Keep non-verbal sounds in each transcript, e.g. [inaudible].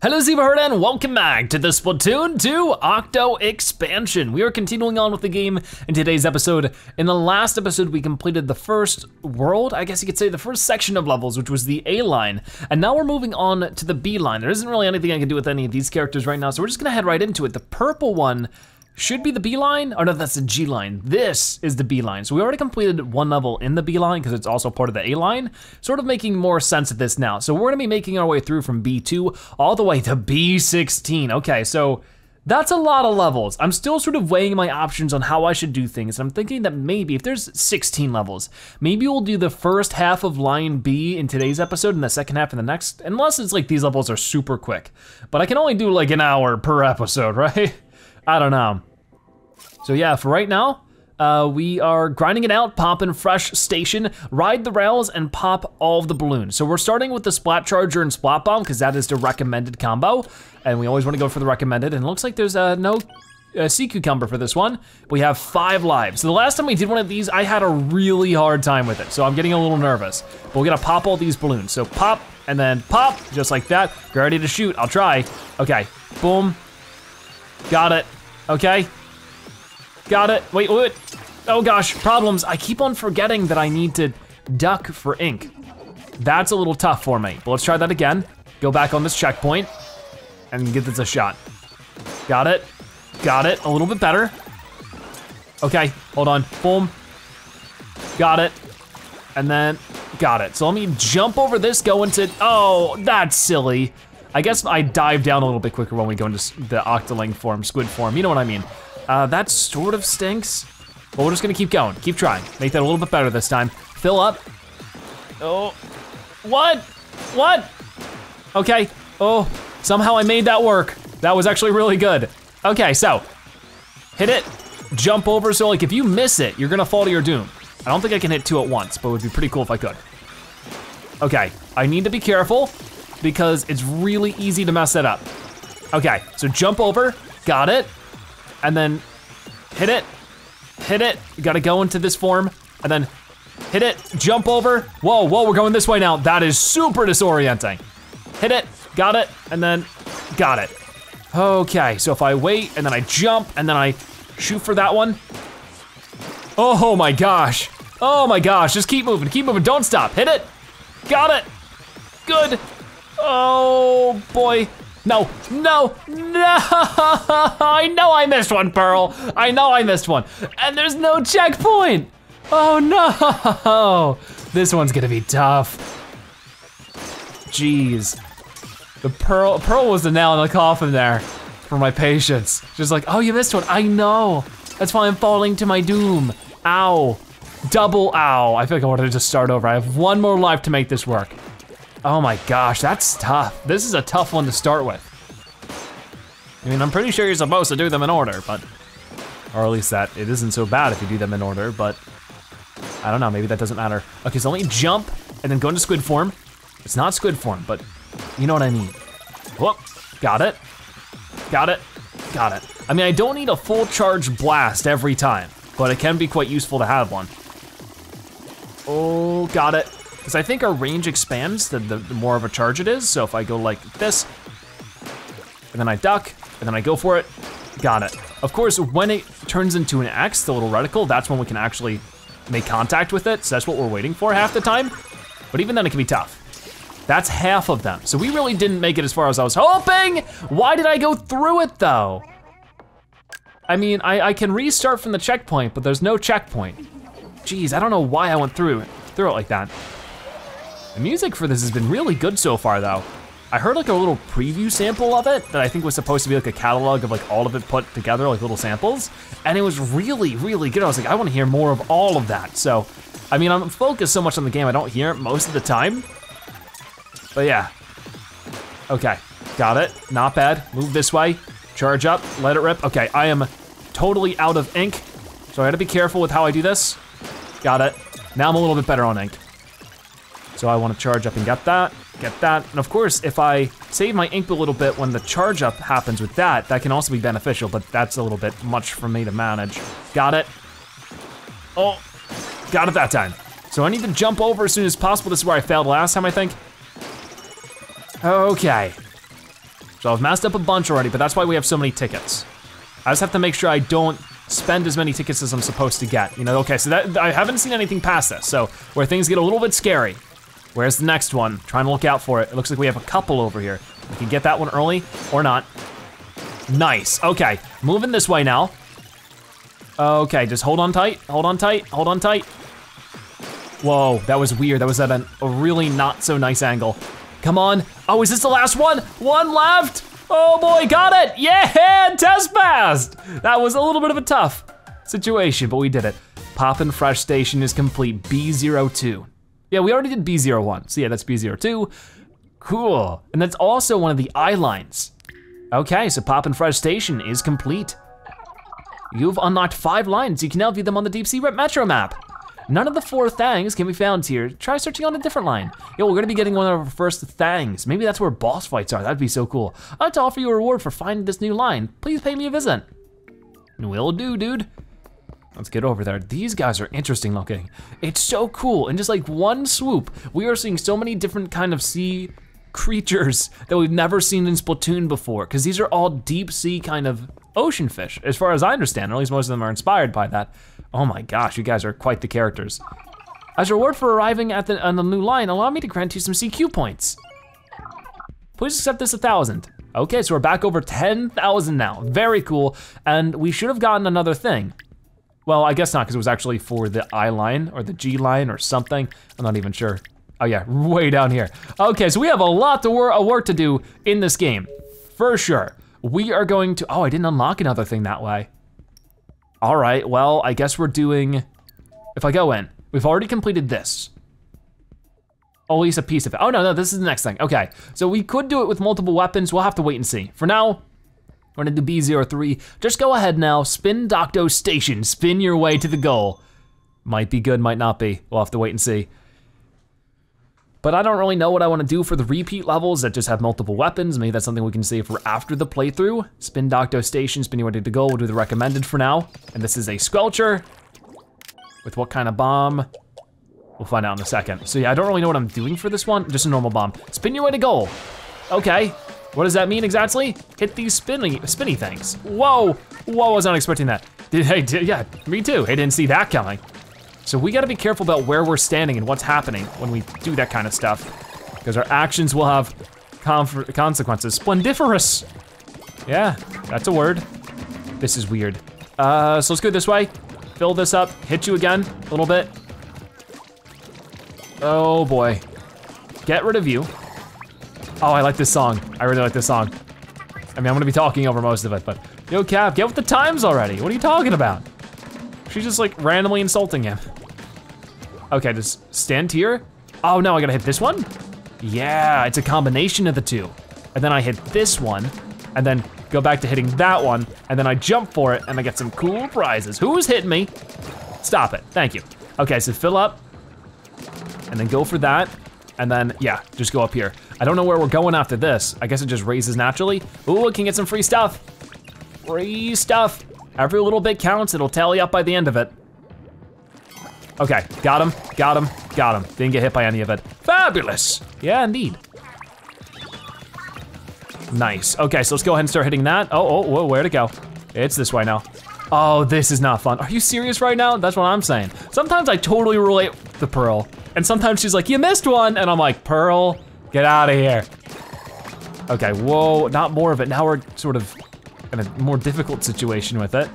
Hello Zebra and welcome back to the Splatoon 2 Octo expansion. We are continuing on with the game in today's episode. In the last episode, we completed the first world, I guess you could say the first section of levels, which was the A line. And now we're moving on to the B line. There isn't really anything I can do with any of these characters right now, so we're just gonna head right into it. The purple one should be the B line. Oh no, that's the G line. This is the B line. So we already completed one level in the B line because it's also part of the A line, sort of making more sense of this now. So we're gonna be making our way through from B2 all the way to B16. Okay, so that's a lot of levels. I'm still sort of weighing my options on how I should do things. I'm thinking that maybe if there's 16 levels, maybe we'll do the first half of line B in today's episode and the second half in the next, unless it's like these levels are super quick. But I can only do like an hour per episode, [laughs] right? I don't know. So yeah, for right now, uh, we are grinding it out, popping fresh station, ride the rails, and pop all of the balloons. So we're starting with the Splat Charger and Splat Bomb, because that is the recommended combo, and we always want to go for the recommended, and it looks like there's uh, no uh, C.Q. Cumber for this one. We have five lives. So the last time we did one of these, I had a really hard time with it, so I'm getting a little nervous. But we're gonna pop all these balloons. So pop, and then pop, just like that. Get ready to shoot, I'll try. Okay, boom. Got it, okay. Got it, wait, wait. Oh gosh, problems. I keep on forgetting that I need to duck for ink. That's a little tough for me, but let's try that again. Go back on this checkpoint and give this a shot. Got it, got it, a little bit better. Okay, hold on, boom. Got it, and then got it. So let me jump over this, go into, oh, that's silly. I guess I dive down a little bit quicker when we go into the octoling form, squid form, you know what I mean. Uh, that sort of stinks, but we're just gonna keep going, keep trying. Make that a little bit better this time. Fill up. Oh, what? What? Okay, oh, somehow I made that work. That was actually really good. Okay, so, hit it, jump over, so like if you miss it, you're gonna fall to your doom. I don't think I can hit two at once, but it would be pretty cool if I could. Okay, I need to be careful because it's really easy to mess that up. Okay, so jump over, got it and then hit it, hit it. You gotta go into this form, and then hit it, jump over. Whoa, whoa, we're going this way now. That is super disorienting. Hit it, got it, and then got it. Okay, so if I wait, and then I jump, and then I shoot for that one. Oh my gosh. Oh my gosh, just keep moving, keep moving, don't stop. Hit it, got it, good. Oh boy, no, no, no! [laughs] I know I missed one, Pearl. I know I missed one. And there's no checkpoint. Oh no! [laughs] This one's gonna be tough. Jeez. The Pearl, Pearl was the nail in the coffin there for my patience. Just like, oh, you missed one. I know. That's why I'm falling to my doom. Ow. Double ow. I feel like I wanted to just start over. I have one more life to make this work. Oh my gosh, that's tough. This is a tough one to start with. I mean, I'm pretty sure you're supposed to do them in order, but, or at least that it isn't so bad if you do them in order, but I don't know, maybe that doesn't matter. Okay, so let me jump and then go into squid form. It's not squid form, but you know what I mean. Whoop, got it, got it, got it. I mean, I don't need a full charge blast every time, but it can be quite useful to have one. Oh, got it. Because I think our range expands the, the, the, more of a charge it is. So if I go like this, and then I duck, and then I go for it, got it. Of course, when it turns into an X, the little reticle, that's when we can actually make contact with it. So that's what we're waiting for half the time. But even then it can be tough. That's half of them. So we really didn't make it as far as I was hoping. Why did I go through it though? I mean, I, I can restart from the checkpoint, but there's no checkpoint. Geez, I don't know why I went through, through it like that. The music for this has been really good so far though. I heard like a little preview sample of it that I think was supposed to be like a catalog of like all of it put together, like little samples. And it was really, really good. I was like, I wanna hear more of all of that. So, I mean, I'm focused so much on the game, I don't hear it most of the time. But yeah. Okay, got it, not bad. Move this way, charge up, let it rip. Okay, I am totally out of ink. So I gotta be careful with how I do this. Got it. Now I'm a little bit better on ink. So I wanna charge up and get that, get that. And of course, if I save my ink a little bit when the charge up happens with that, that can also be beneficial, but that's a little bit much for me to manage. Got it. Oh, got it that time. So I need to jump over as soon as possible. This is where I failed last time, I think. Okay. So I've messed up a bunch already, but that's why we have so many tickets. I just have to make sure I don't spend as many tickets as I'm supposed to get. You know, okay, so that I haven't seen anything past this. So where things get a little bit scary. Where's the next one? Trying to look out for it. It looks like we have a couple over here. We can get that one early or not. Nice, okay, moving this way now. Okay, just hold on tight, hold on tight, hold on tight. Whoa, that was weird. That was at an, a really not so nice angle. Come on. Oh, is this the last one? One left. Oh boy, got it. Yeah, test passed. That was a little bit of a tough situation, but we did it. Poppin' Fresh Station is complete, B02. Yeah, we already did B01, so yeah, that's B02. Cool, and that's also one of the I lines. Okay, so Pop Poppin' Fresh Station is complete. You've unlocked five lines. You can now view them on the Deep Sea Metro map. None of the four Thangs can be found here. Try searching on a different line. Yo, we're gonna be getting one of our first Thangs. Maybe that's where boss fights are. That'd be so cool. I'd like to offer you a reward for finding this new line. Please pay me a visit. Will do, dude. Let's get over there. These guys are interesting looking. It's so cool. In just like one swoop, we are seeing so many different kind of sea creatures that we've never seen in Splatoon before, because these are all deep sea kind of ocean fish, as far as I understand, or at least most of them are inspired by that. Oh my gosh, you guys are quite the characters. As a reward for arriving at the, on the new line, allow me to grant you some CQ points. Please accept this a thousand. Okay, so we're back over 10,000 now. Very cool, and we should have gotten another thing. Well, I guess not, because it was actually for the I line or the G line or something. I'm not even sure. Oh yeah, [laughs] way down here. Okay, so we have a lot of wor work to do in this game, for sure. We are going to, oh, I didn't unlock another thing that way. All right, well, I guess we're doing, if I go in, we've already completed this. At least a piece of it. Oh no, no, this is the next thing. Okay, so we could do it with multiple weapons. We'll have to wait and see. For now, we're gonna do B03. Just go ahead now, spin Docto Station, spin your way to the goal. Might be good, might not be. We'll have to wait and see. But I don't really know what I wanna do for the repeat levels that just have multiple weapons. Maybe that's something we can save for after the playthrough. Spin Doctor Station, spin your way to the goal. We'll do the recommended for now. And this is a Squelcher. With what kind of bomb? We'll find out in a second. So yeah, I don't really know what I'm doing for this one. Just a normal bomb. Spin your way to goal. Okay, what does that mean exactly? Hit these spinny, spinny things. Whoa, whoa, I was not expecting that. Did, hey, did, yeah, me too. I didn't see that coming. So we gotta be careful about where we're standing and what's happening when we do that kind of stuff. Because our actions will have consequences. Splendiferous. Yeah, that's a word. This is weird. Uh, so let's go this way. Fill this up, hit you again a little bit. Oh boy. Get rid of you. Oh, I like this song. I really like this song. I mean, I'm gonna be talking over most of it, but yo, Cap, get with the times already. What are you talking about? She's just like randomly insulting him. Okay, just stand here. Oh no, I gotta hit this one? Yeah, it's a combination of the two. And then I hit this one, and then go back to hitting that one, and then I jump for it, and I get some cool prizes. Who's hitting me? Stop it, thank you. Okay, so fill up, and then go for that, and then, yeah, just go up here. I don't know where we're going after this. I guess it just raises naturally. Ooh, we can get some free stuff. Free stuff. Every little bit counts, it'll tally up by the end of it. Okay, got him, got him, got him. Didn't get hit by any of it. Fabulous. Yeah, indeed. Nice. Okay, so let's go ahead and start hitting that. Oh, oh, whoa, where'd it go? It's this way now. Oh, this is not fun. Are you serious right now? That's what I'm saying. Sometimes I totally relate the Pearl. And sometimes she's like, you missed one. And I'm like, Pearl, get out of here. Okay, whoa, not more of it. Now we're sort of in a more difficult situation with it.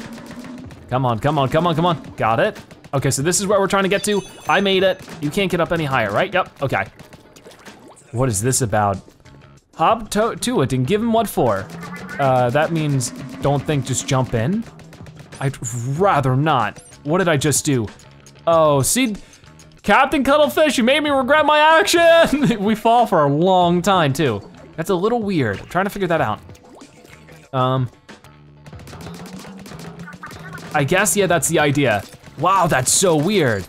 Come on, come on, come on, come on. Got it. Okay, so this is where we're trying to get to. I made it. You can't get up any higher, right? Yep, okay. What is this about? Hop to, to it and give him what for? Uh, that means don't think, just jump in? I'd rather not. What did I just do? Oh, see, Captain Cuttlefish, you made me regret my action! [laughs] we fall for a long time too. That's a little weird. I'm trying to figure that out. Um, I guess, yeah, that's the idea. Wow, that's so weird.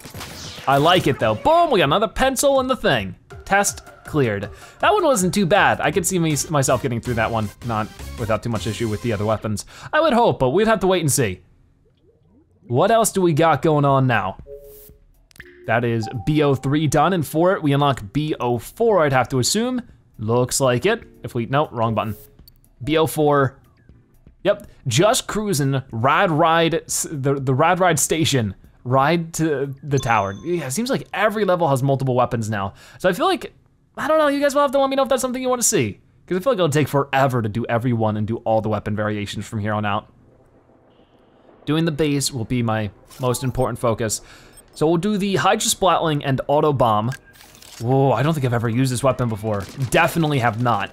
I like it though. Boom, we got another pencil in the thing. Test cleared. That one wasn't too bad. I could see me, myself getting through that one, not without too much issue with the other weapons. I would hope, but we'd have to wait and see. What else do we got going on now? That is B03 done, and for it, we unlock B04, I'd have to assume. Looks like it. If we, no, wrong button. B04. Yep, just cruising, rad ride, the, the rad ride station, ride to the tower. Yeah, it seems like every level has multiple weapons now. So I feel like, I don't know, you guys will have to let me know if that's something you wanna see. Because I feel like it'll take forever to do every one and do all the weapon variations from here on out. Doing the base will be my most important focus. So we'll do the Hydra Splatling and Auto Bomb. Whoa, I don't think I've ever used this weapon before. Definitely have not.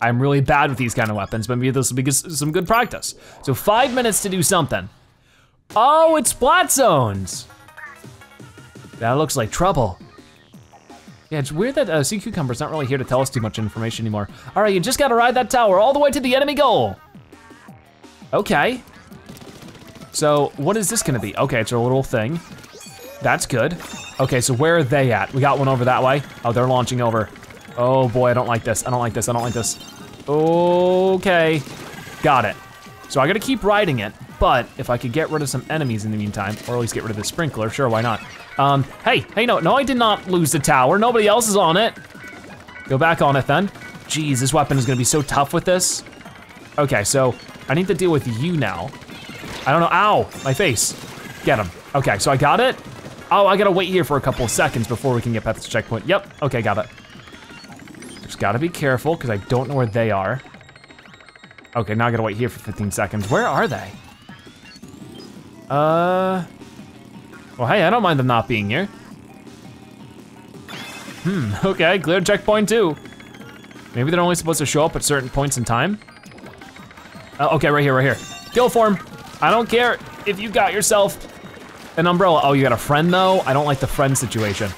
I'm really bad with these kind of weapons, but maybe this will be some good practice. So five minutes to do something. Oh, it's splat zones. That looks like trouble. Yeah, it's weird that uh, C.Q. Cumber's not really here to tell us too much information anymore. All right, you just gotta ride that tower all the way to the enemy goal. Okay. So what is this gonna be? Okay, it's a little thing. That's good. Okay, so where are they at? We got one over that way. Oh, they're launching over. Oh boy, I don't like this. I don't like this, I don't like this. Okay, got it. So I gotta keep riding it, but if I could get rid of some enemies in the meantime, or at least get rid of the sprinkler, sure, why not? Um, hey, hey, no, no, I did not lose the tower. Nobody else is on it. Go back on it then. Jeez, this weapon is gonna be so tough with this. Okay, so I need to deal with you now. I don't know, ow, my face. Get him. Okay, so I got it. Oh, I gotta wait here for a couple of seconds before we can get past the checkpoint. Yep, okay, got it. Just gotta be careful, because I don't know where they are. Okay, now I gotta wait here for 15 seconds. Where are they? Uh, well, hey, I don't mind them not being here. Hmm, [laughs] okay, clear checkpoint too. Maybe they're only supposed to show up at certain points in time. Uh, okay, right here, right here. Kill form. I don't care if you got yourself an umbrella. Oh, you got a friend though? I don't like the friend situation.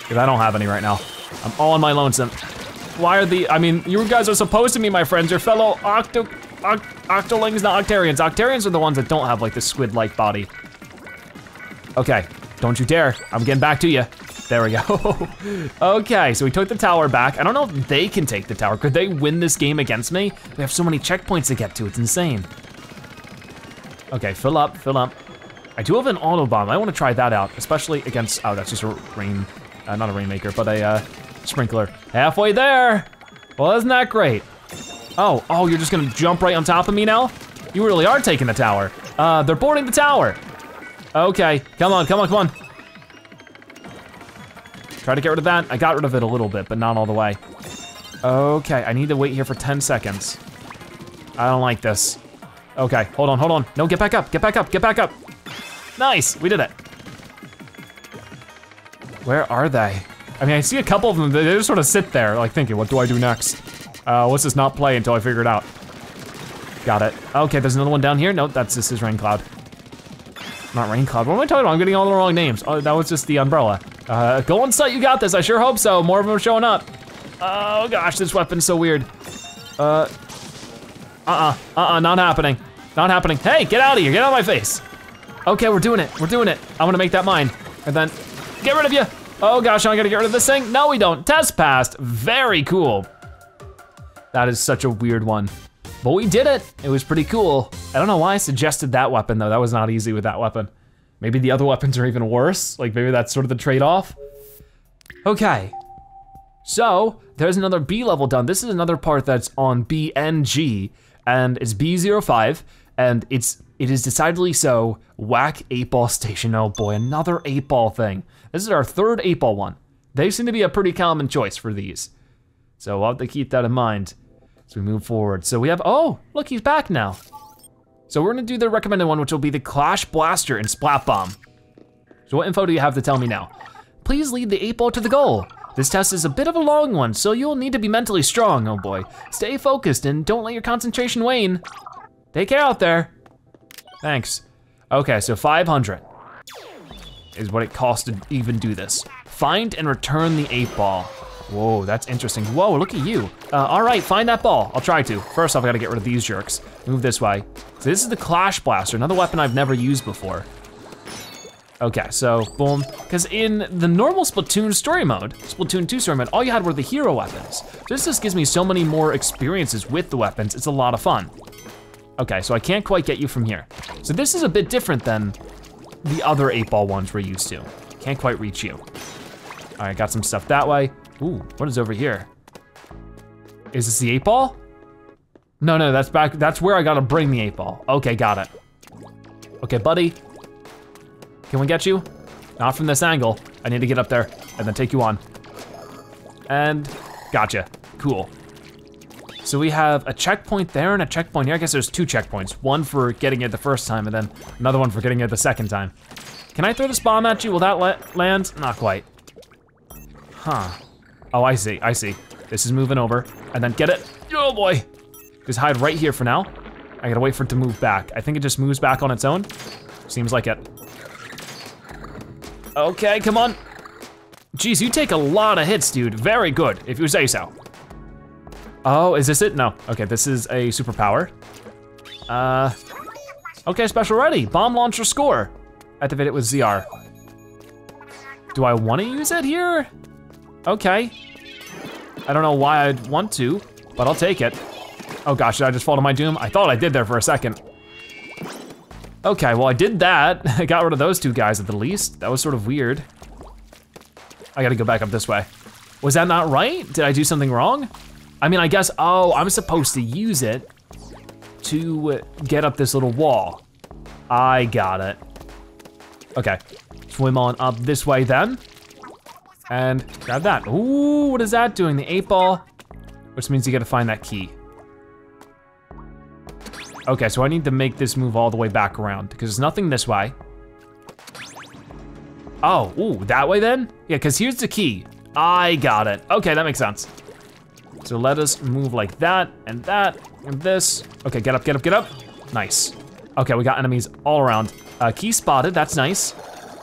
Because I don't have any right now. I'm all on my lonesome. Why are the, I mean, you guys are supposed to be my friends. Your fellow octo, oct, octolings, not octarians. Octarians are the ones that don't have like the squid-like body. Okay, don't you dare. I'm getting back to you. There we go. [laughs] okay, so we took the tower back. I don't know if they can take the tower. Could they win this game against me? We have so many checkpoints to get to, it's insane. Okay, fill up, fill up. I do have an auto bomb. I want to try that out, especially against, oh, that's just a rain, uh, not a rainmaker, but a uh, sprinkler. Halfway there. Well, isn't that great? Oh, oh, you're just gonna jump right on top of me now? You really are taking the tower. Uh, they're boarding the tower. Okay, come on, come on, come on. Try to get rid of that. I got rid of it a little bit, but not all the way. Okay, I need to wait here for 10 seconds. I don't like this. Okay, hold on, hold on. No, get back up, get back up, get back up. Nice, we did it. Where are they? I mean, I see a couple of them, they just sort of sit there, like thinking, what do I do next? Uh, let's just not play until I figure it out. Got it. Okay, there's another one down here. Nope, that's this is Rain Cloud. Not Rain Cloud, what am I talking about? I'm getting all the wrong names. Oh, that was just the umbrella. Uh, go on site, you got this. I sure hope so. More of them are showing up. Oh gosh, this weapon's so weird. Uh, uh-uh, uh-uh, not happening. Not happening. Hey, get out of here, get out of my face. Okay, we're doing it, we're doing it. I'm gonna make that mine. And then, get rid of you. Oh gosh, I gotta get rid of this thing. No, we don't. Test passed, very cool. That is such a weird one. But we did it, it was pretty cool. I don't know why I suggested that weapon though, that was not easy with that weapon. Maybe the other weapons are even worse, like maybe that's sort of the trade-off. Okay, so there's another B level done. This is another part that's on BNG, and it's B05, and it's it is decidedly so whack eight ball station. Oh boy, another eight ball thing. This is our third eight ball one. They seem to be a pretty common choice for these. So I'll have to keep that in mind as we move forward. So we have, oh, look, he's back now. So we're gonna do the recommended one, which will be the Clash Blaster and Splat Bomb. So what info do you have to tell me now? Please lead the eight ball to the goal. This test is a bit of a long one, so you'll need to be mentally strong, oh boy. Stay focused and don't let your concentration wane. Take care out there. Thanks. Okay, so 500 is what it costs to even do this. Find and return the eight ball. Whoa, that's interesting. Whoa, look at you. Uh, all right, find that ball. I'll try to. First off, I gotta get rid of these jerks. Move this way. So this is the Clash Blaster, another weapon I've never used before. Okay, so boom. Because in the normal Splatoon story mode, Splatoon 2 story mode, all you had were the hero weapons. So this just gives me so many more experiences with the weapons. It's a lot of fun. Okay, so I can't quite get you from here. So this is a bit different than the other eight ball ones we're used to. Can't quite reach you. All right, got some stuff that way. Ooh, what is over here? Is this the eight ball? No, no, that's back, that's where I gotta bring the eight ball. Okay, got it. Okay, buddy. Can we get you? Not from this angle. I need to get up there and then take you on. And gotcha, cool. So we have a checkpoint there and a checkpoint here. I guess there's two checkpoints. One for getting it the first time and then another one for getting it the second time. Can I throw this bomb at you? Will that land? Not quite. Huh. Oh, I see, I see. This is moving over and then get it. Oh boy. Just hide right here for now. I gotta wait for it to move back. I think it just moves back on its own. Seems like it. Okay, come on. Geez, you take a lot of hits, dude. Very good, if you say so. Oh, is this it? No, okay, this is a superpower. Uh, okay, special ready. Bomb launcher score. Activate it with ZR. Do I wanna use it here? Okay. I don't know why I'd want to, but I'll take it. Oh gosh, did I just fall to my doom? I thought I did there for a second. Okay, well I did that. [laughs] I got rid of those two guys at the least. That was sort of weird. I gotta go back up this way. Was that not right? Did I do something wrong? I mean, I guess, oh, I'm supposed to use it to uh, get up this little wall. I got it. Okay, swim on up this way then. And grab that. Ooh, what is that doing? The eight ball, which means you gotta find that key. Okay, so I need to make this move all the way back around because there's nothing this way. Oh, ooh, that way then? Yeah, because here's the key. I got it. Okay, that makes sense. So let us move like that and that and this. Okay, get up, get up, get up. Nice. Okay, we got enemies all around. Uh, key spotted, that's nice.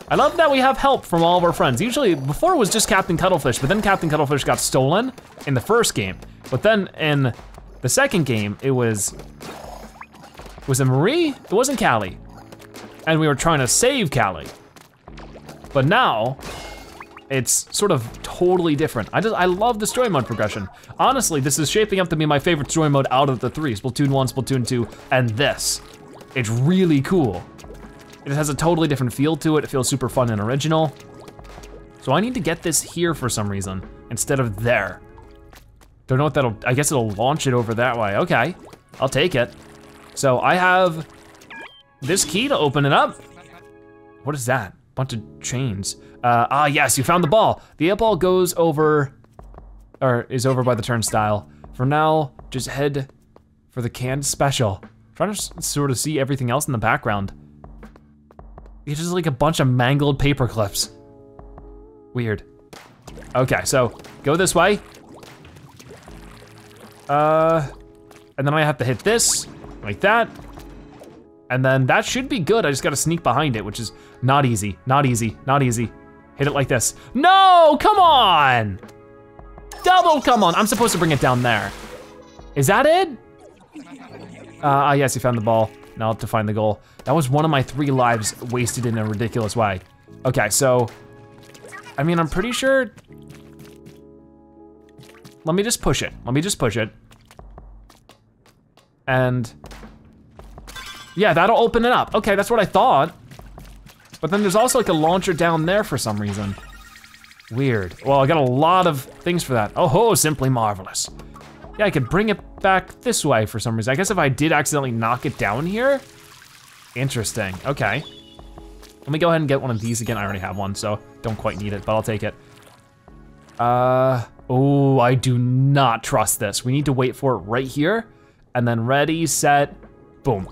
I love that we have help from all of our friends. Usually, before it was just Captain Cuttlefish, but then Captain Cuttlefish got stolen in the first game. But then in the second game, it was was it Marie? It wasn't Callie. And we were trying to save Callie. But now, it's sort of totally different. I just, I love the story mode progression. Honestly, this is shaping up to be my favorite story mode out of the three, Splatoon 1, Splatoon 2, and this. It's really cool. It has a totally different feel to it. It feels super fun and original. So I need to get this here for some reason, instead of there. Don't know what that'll, I guess it'll launch it over that way. Okay, I'll take it. So I have this key to open it up. What is that? Bunch of chains. Uh, ah, yes, you found the ball. The eight ball goes over, or is over by the turnstile. For now, just head for the canned special. I'm trying to sort of see everything else in the background. It's just like a bunch of mangled paper clips. Weird. Okay, so go this way. Uh, and then I have to hit this like that. And then that should be good. I just gotta sneak behind it, which is not easy, not easy, not easy. Hit it like this. No, come on! Double, come on. I'm supposed to bring it down there. Is that it? Uh, ah, yes, you found the ball. Now to find the goal. That was one of my three lives wasted in a ridiculous way. Okay, so, I mean, I'm pretty sure, let me just push it. Let me just push it. And yeah, that'll open it up. Okay, that's what I thought. But then there's also like a launcher down there for some reason. Weird. Well, I got a lot of things for that. Oh ho, simply marvelous. Yeah, I could bring it back this way for some reason. I guess if I did accidentally knock it down here. Interesting, okay. Let me go ahead and get one of these again. I already have one, so don't quite need it, but I'll take it. Uh, oh, I do not trust this. We need to wait for it right here, and then ready, set, boom.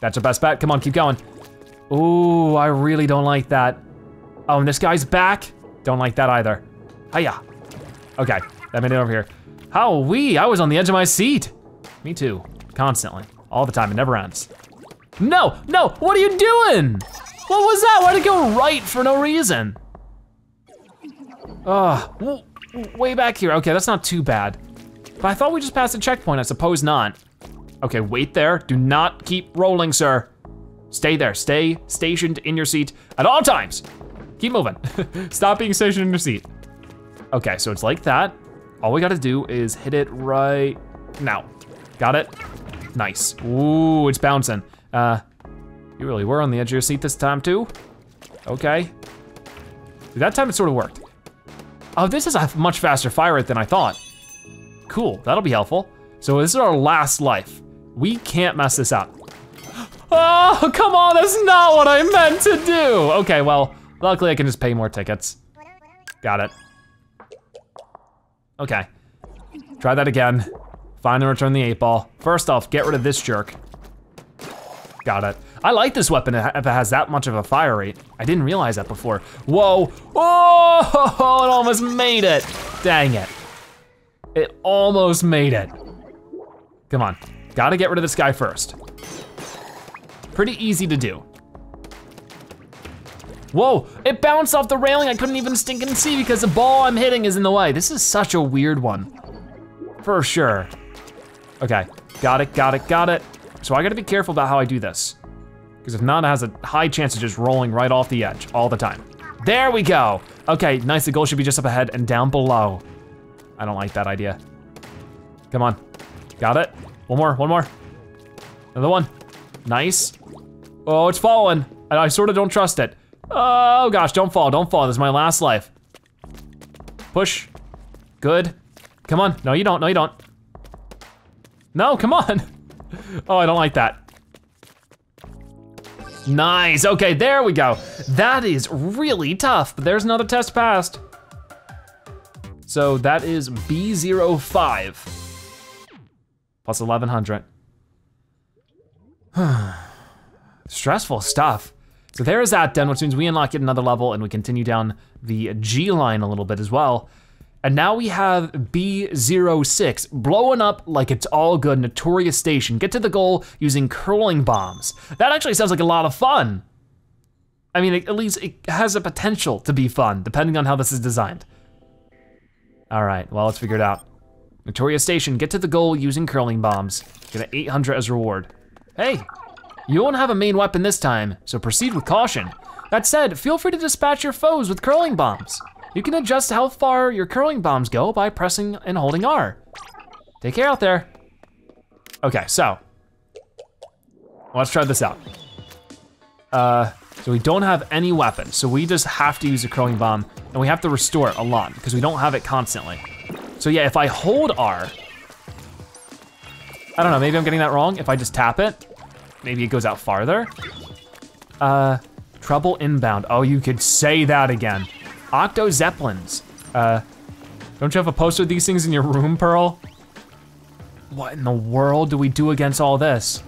That's your best bet. Come on, keep going. Ooh, I really don't like that. Oh, and this guy's back. Don't like that either. Hiya. Okay, that made it over here. How we? I was on the edge of my seat. Me too, constantly, all the time, it never ends. No, no, what are you doing? What was that? Why'd it go right for no reason? Oh, way back here. Okay, that's not too bad. But I thought we just passed a checkpoint, I suppose not. Okay, wait there. Do not keep rolling, sir. Stay there, stay stationed in your seat at all times. Keep moving. [laughs] Stop being stationed in your seat. Okay, so it's like that. All we gotta do is hit it right now. Got it? Nice. Ooh, it's bouncing. Uh, you really were on the edge of your seat this time too? Okay. That time it sort of worked. Oh, this is a much faster fire rate than I thought. Cool, that'll be helpful. So this is our last life. We can't mess this up. Oh, come on, that's not what I meant to do. Okay, well, luckily I can just pay more tickets. Got it. Okay, try that again. Find and return the eight ball. First off, get rid of this jerk. Got it. I like this weapon if it has that much of a fire rate. I didn't realize that before. Whoa, oh, [laughs] it almost made it. Dang it. It almost made it. Come on, gotta get rid of this guy first. Pretty easy to do. Whoa, it bounced off the railing. I couldn't even stink and see because the ball I'm hitting is in the way. This is such a weird one, for sure. Okay, got it, got it, got it. So I gotta be careful about how I do this. Because if not, it has a high chance of just rolling right off the edge all the time. There we go. Okay, nice, the goal should be just up ahead and down below. I don't like that idea. Come on, got it. One more, one more. Another one, nice. Oh, it's falling. I, I sort of don't trust it. Oh gosh, don't fall, don't fall. This is my last life. Push, good. Come on, no you don't, no you don't. No, come on. [laughs] Oh, I don't like that. Nice, okay, there we go. That is really tough, but there's another test passed. So that is B05 plus 1100. [sighs] Stressful stuff. So there is that done, which means we unlock yet another level and we continue down the G line a little bit as well. And now we have B06 blowing up like it's all good, Notorious Station. Get to the goal using curling bombs. That actually sounds like a lot of fun. I mean, at least it has a potential to be fun, depending on how this is designed. All right, well, let's figure it out. Notorious Station, get to the goal using curling bombs. Get an 800 as reward. Hey, you won't have a main weapon this time, so proceed with caution. That said, feel free to dispatch your foes with curling bombs. You can adjust how far your curling bombs go by pressing and holding R. Take care out there. Okay, so, let's try this out. Uh, so we don't have any weapons, so we just have to use a curling bomb, and we have to restore it a lot, because we don't have it constantly. So yeah, if I hold R, I don't know, maybe I'm getting that wrong. If I just tap it, maybe it goes out farther. Uh, trouble inbound. Oh, you could say that again. Octo Zeppelins. Uh, don't you have a poster of these things in your room, Pearl? What in the world do we do against all this?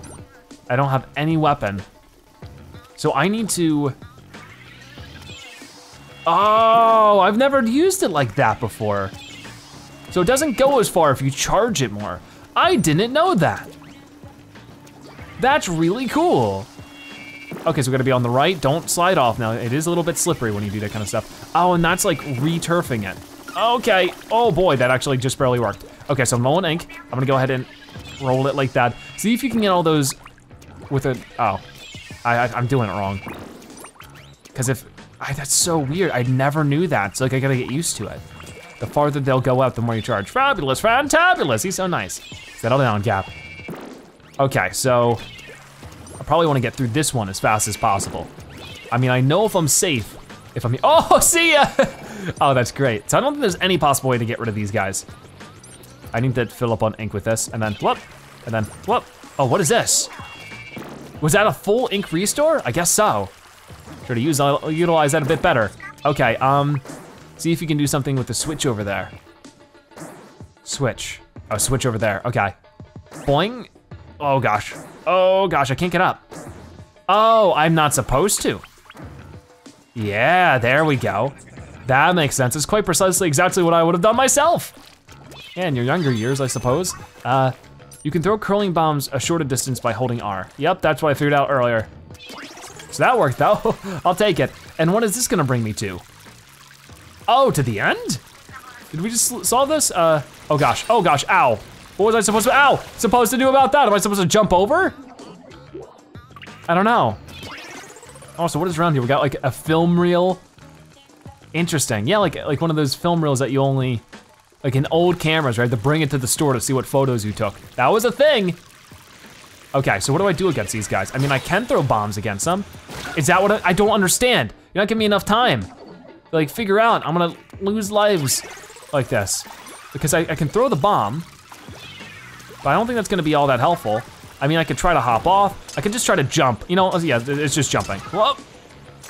I don't have any weapon. So I need to, oh, I've never used it like that before. So it doesn't go as far if you charge it more. I didn't know that. That's really cool. Okay, so we're gonna be on the right. Don't slide off now. It is a little bit slippery when you do that kind of stuff. Oh, and that's like re-turfing it. Okay, oh boy, that actually just barely worked. Okay, so I'm ink. I'm gonna go ahead and roll it like that. See if you can get all those with a, oh, I, I, am doing it wrong. Because if, I, that's so weird. I never knew that. So like I gotta get used to it. The farther they'll go up, the more you charge. Fabulous, fantabulous. He's so nice. Settle down, Cap. Okay, so I probably wanna get through this one as fast as possible. I mean, I know if I'm safe, if I'm, [laughs] oh, see ya! [laughs] oh, that's great. So I don't think there's any possible way to get rid of these guys. I need to fill up on ink with this, and then whoop, and then whoop. Oh, what is this? Was that a full ink restore? I guess so. Try to use, I'll utilize that a bit better. Okay, um, see if you can do something with the switch over there. Switch, oh, switch over there, okay. Boing, oh gosh. Oh gosh, I can't get up. Oh, I'm not supposed to. Yeah, there we go. That makes sense. It's quite precisely exactly what I would have done myself. Yeah, in your younger years, I suppose. Uh, you can throw curling bombs a shorter distance by holding R. Yep, that's what I figured out earlier. So that worked though, [laughs] I'll take it. And what is this gonna bring me to? Oh, to the end? Did we just solve this? Uh, oh gosh, oh gosh, ow. What was I supposed to, ow, supposed to do about that? Am I supposed to jump over? I don't know. Oh, so what is around here? We got like a film reel. Interesting, yeah, like like one of those film reels that you only, like in old cameras, right? To bring it to the store to see what photos you took. That was a thing. Okay, so what do I do against these guys? I mean, I can throw bombs against them. Is that what I, I don't understand? You're not giving me enough time. Like figure out, I'm gonna lose lives like this. Because I, I can throw the bomb, but I don't think that's gonna be all that helpful. I mean, I could try to hop off. I could just try to jump. You know, yeah, it's just jumping. Whoa.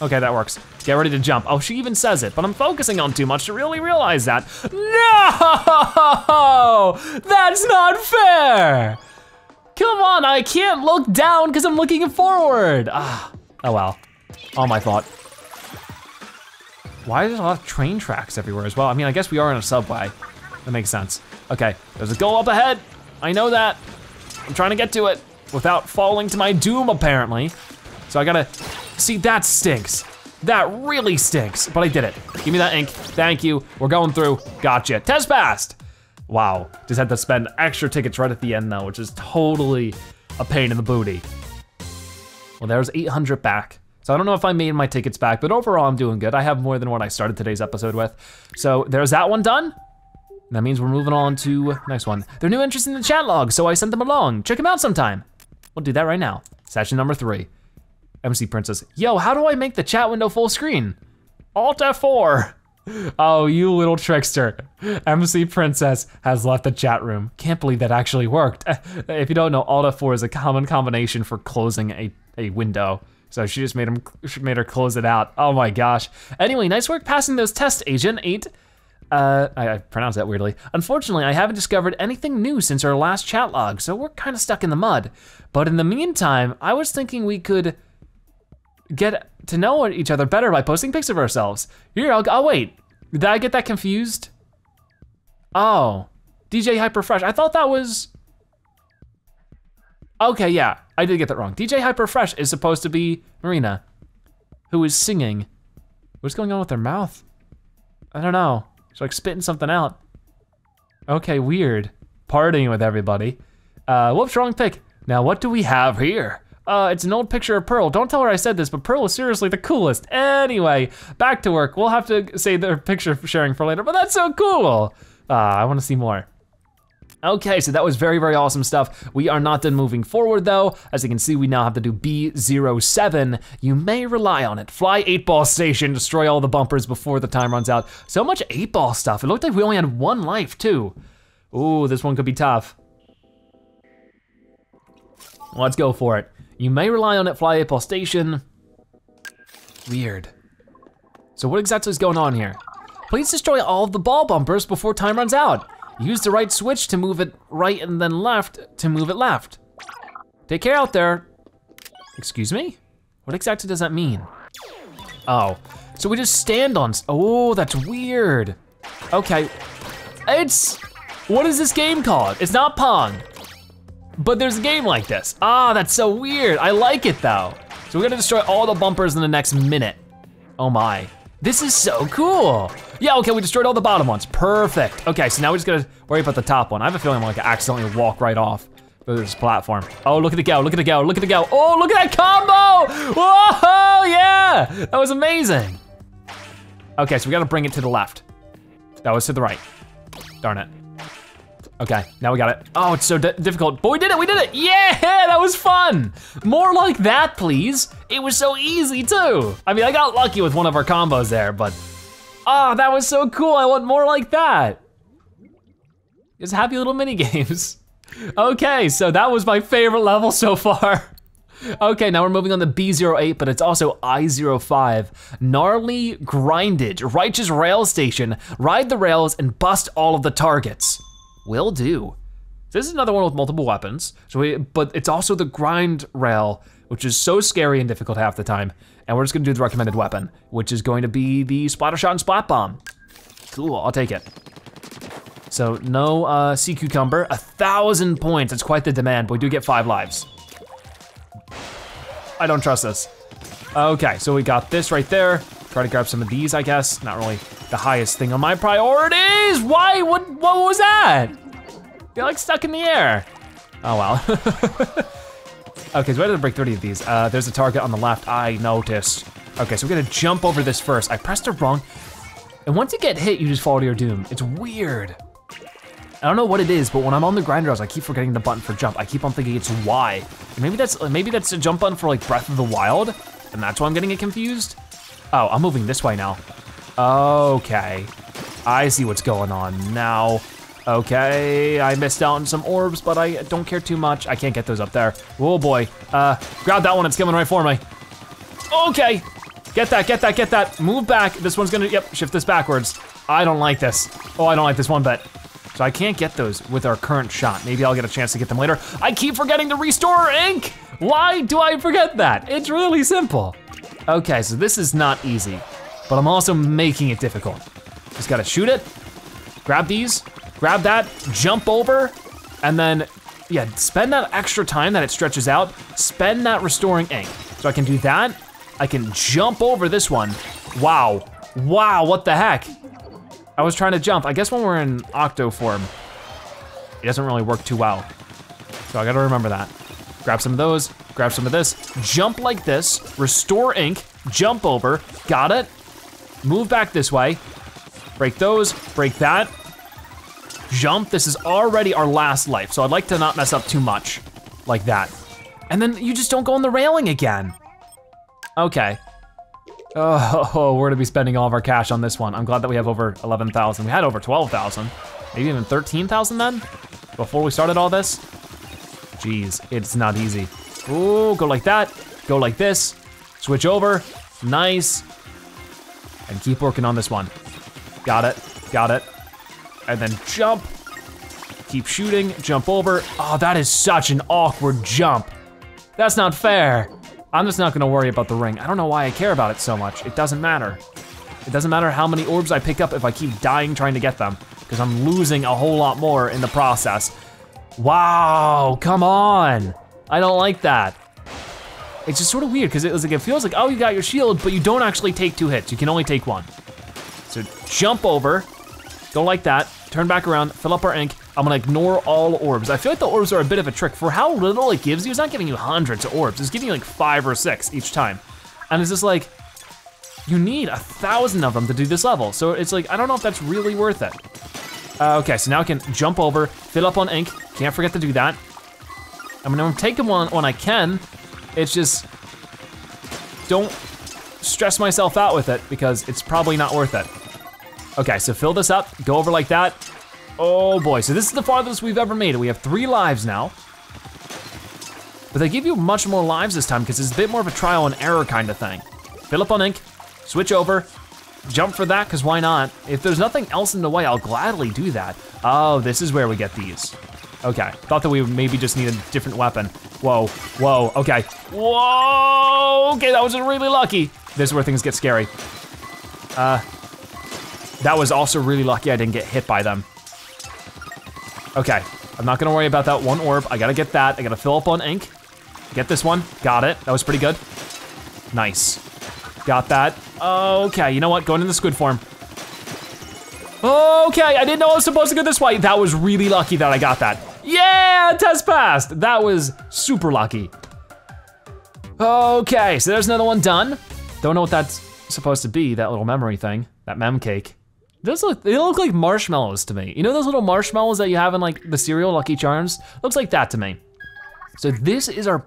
Okay, that works. Get ready to jump. Oh, she even says it, but I'm focusing on too much to really realize that. No, [laughs] that's not fair. Come on, I can't look down because I'm looking forward. Ah, oh well, all my fault. Why is there a lot of train tracks everywhere as well? I mean, I guess we are in a subway. That makes sense. Okay, there's a goal up ahead. I know that. I'm trying to get to it without falling to my doom, apparently. So I gotta, see, that stinks. That really stinks, but I did it. Give me that ink, thank you. We're going through, gotcha. Test passed. Wow, just had to spend extra tickets right at the end though, which is totally a pain in the booty. Well, there's 800 back. So I don't know if I made my tickets back, but overall I'm doing good. I have more than what I started today's episode with. So there's that one done. That means we're moving on to next one. There are new entries in the chat log, so I sent them along. Check them out sometime. We'll do that right now. Session number three. MC Princess, yo, how do I make the chat window full screen? Alt F4. [laughs] Oh, you little trickster. MC Princess has left the chat room. Can't believe that actually worked. [laughs] If you don't know, Alt F4 is a common combination for closing a, a window. So she just made him made her close it out. Oh my gosh. Anyway, nice work passing those tests, Agent 8. Uh, I, I pronounced that weirdly. Unfortunately, I haven't discovered anything new since our last chat log, so we're kind of stuck in the mud. But in the meantime, I was thinking we could get to know each other better by posting pics of ourselves. Here, I'll, oh wait, did I get that confused? Oh, DJ Hyperfresh, I thought that was, okay, yeah, I did get that wrong. DJ Hyperfresh is supposed to be Marina, who is singing. What's going on with her mouth? I don't know. She's like spitting something out. Okay, weird. Partying with everybody. Uh, whoops, wrong pick. Now what do we have here? Uh, it's an old picture of Pearl. Don't tell her I said this, but Pearl is seriously the coolest. Anyway, back to work. We'll have to say their picture sharing for later, but that's so cool. Uh, I wanna see more. Okay, so that was very, very awesome stuff. We are not done moving forward though. As you can see, we now have to do B07. You may rely on it. Fly 8-ball station, destroy all the bumpers before the time runs out. So much 8-ball stuff. It looked like we only had one life too. Ooh, this one could be tough. Let's go for it. You may rely on it, fly 8-ball station. Weird. So what exactly is going on here? Please destroy all of the ball bumpers before time runs out. Use the right switch to move it right and then left to move it left. Take care out there. Excuse me? What exactly does that mean? Oh, so we just stand on, oh, that's weird. Okay, it's, what is this game called? It's not Pong, but there's a game like this. Ah, that's so weird. I like it though. So we're gonna destroy all the bumpers in the next minute. Oh my. This is so cool. Yeah, okay, we destroyed all the bottom ones. Perfect. Okay, so now we just gotta worry about the top one. I have a feeling I'm gonna accidentally walk right off this platform. Oh, look at it go, look at it go, look at it go. Oh, look at that combo! Whoa, yeah! That was amazing. Okay, so we gotta bring it to the left. That was to the right. Darn it. Okay, now we got it. Oh, it's so difficult, but we did it, we did it! Yeah, that was fun! More like that, please. It was so easy too. I mean, I got lucky with one of our combos there, but oh, that was so cool. I want more like that. Just happy little mini games. [laughs] okay, so that was my favorite level so far. [laughs] Okay, now we're moving on to B08, but it's also I05. Gnarly Grindage, Righteous Rail Station. Ride the rails and bust all of the targets. Will do. This is another one with multiple weapons, so we, but it's also the grind rail, which is so scary and difficult half the time. And we're just gonna do the recommended weapon, which is going to be the splatter shot and splat bomb. Cool, I'll take it. So no uh, C.Q. Cumber, a thousand points. It's quite the demand, but we do get five lives. I don't trust this. Okay, so we got this right there. Try to grab some of these, I guess. Not really the highest thing on my priorities. Why, what, what was that? You're like stuck in the air. Oh well. [laughs] okay, so I to break 30 of these. Uh, there's a target on the left, I noticed. Okay, so we're gonna jump over this first. I pressed it wrong. And once you get hit, you just fall to your doom. It's weird. I don't know what it is, but when I'm on the grind rails, I keep forgetting the button for jump. I keep on thinking it's Y. maybe that's maybe that's a jump button for like Breath of the Wild, and that's why I'm getting it confused. Oh, I'm moving this way now. Okay. I see what's going on now. Okay, I missed out on some orbs, but I don't care too much. I can't get those up there. Oh boy, uh, grab that one, it's coming right for me. Okay, get that, get that, get that. Move back, this one's gonna, yep, shift this backwards. I don't like this. Oh, I don't like this one bit. So I can't get those with our current shot. Maybe I'll get a chance to get them later. I keep forgetting to restore ink. Why do I forget that? It's really simple. Okay, so this is not easy, but I'm also making it difficult. Just gotta shoot it, grab these, grab that, jump over, and then, yeah, spend that extra time that it stretches out, spend that restoring ink. So I can do that, I can jump over this one. Wow, wow, what the heck? I was trying to jump. I guess when we're in octo form, it doesn't really work too well. So I gotta remember that. Grab some of those, grab some of this, jump like this, restore ink, jump over, got it. Move back this way, break those, break that, jump. This is already our last life, so I'd like to not mess up too much, like that. And then you just don't go on the railing again. Okay. Oh, [laughs] we're gonna be spending all of our cash on this one. I'm glad that we have over 11,000. We had over 12,000, maybe even 13,000 then, before we started all this. Jeez, it's not easy. Ooh, go like that, go like this, switch over, nice. And keep working on this one. Got it, got it. And then jump, keep shooting, jump over. Oh, that is such an awkward jump. That's not fair. I'm just not gonna worry about the ring. I don't know why I care about it so much. It doesn't matter. It doesn't matter how many orbs I pick up if I keep dying trying to get them, because I'm losing a whole lot more in the process. Wow, come on. I don't like that. It's just sort of weird, because it, like, it feels like, oh, you got your shield, but you don't actually take two hits. You can only take one. So jump over, go like that, turn back around, fill up our ink, I'm gonna ignore all orbs. I feel like the orbs are a bit of a trick. For how little it gives you, it's not giving you hundreds of orbs. It's giving you like five or six each time. And it's just like, you need a thousand of them to do this level. So it's like, I don't know if that's really worth it. Uh, okay, so now I can jump over, fill up on ink. Can't forget to do that. I'm gonna take them one when I can. It's just, don't stress myself out with it because it's probably not worth it. Okay, so fill this up, go over like that, Oh boy, so this is the farthest we've ever made it. We have three lives now. But they give you much more lives this time because it's a bit more of a trial and error kind of thing. Fill up on ink, switch over, jump for that, because why not? If there's nothing else in the way, I'll gladly do that. Oh, this is where we get these. Okay, thought that we maybe just need a different weapon. Whoa, whoa, okay. Whoa, okay, that was really lucky. This is where things get scary. Uh, that was also really lucky I didn't get hit by them. Okay, I'm not gonna worry about that one orb. I gotta get that. I gotta fill up on ink. Get this one, got it. That was pretty good. Nice, got that. Okay, you know what, going in the squid form. Okay, I didn't know I was supposed to go this way. That was really lucky that I got that. Yeah, test passed. That was super lucky. Okay, so there's another one done. Don't know what that's supposed to be, that little memory thing, that mem cake. Those look, they look like marshmallows to me. You know those little marshmallows that you have in like the cereal Lucky Charms? Looks like that to me. So this is our,